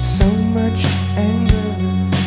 So much anger.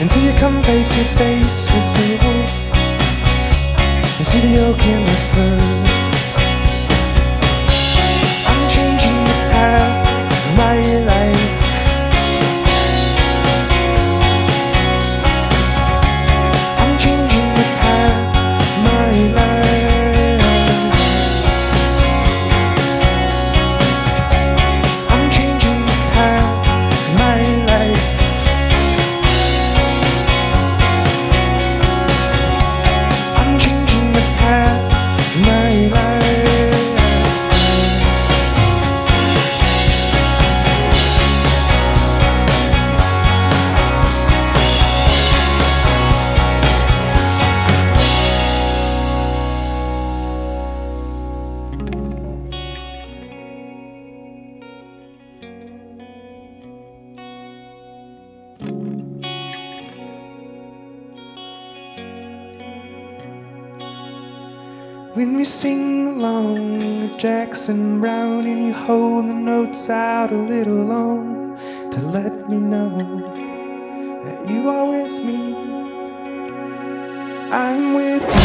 Until you come face to face with the wolf and see the yolk in the fur. When we sing along with Jackson Browne and you hold the notes out a little long to let me know that you are with me. I'm with you.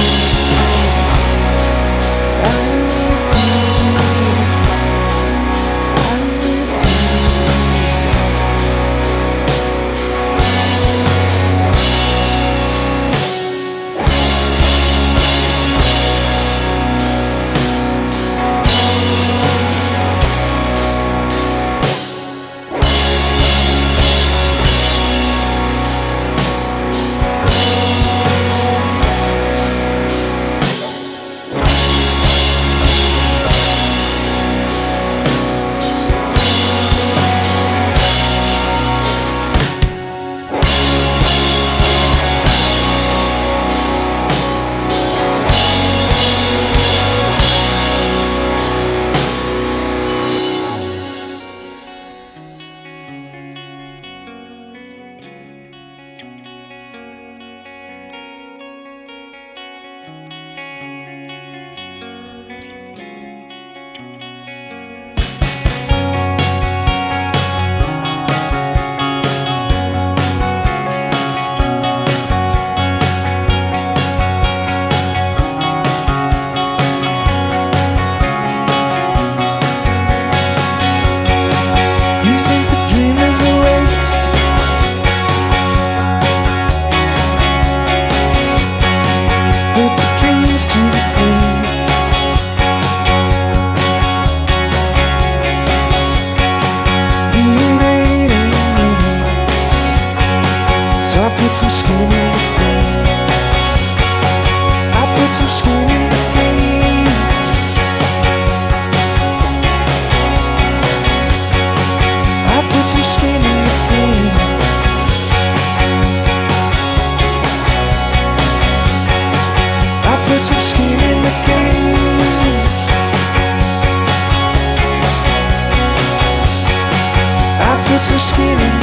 Some skin in the game. I put some skin in the game. I put some skin in the game. I put some skin in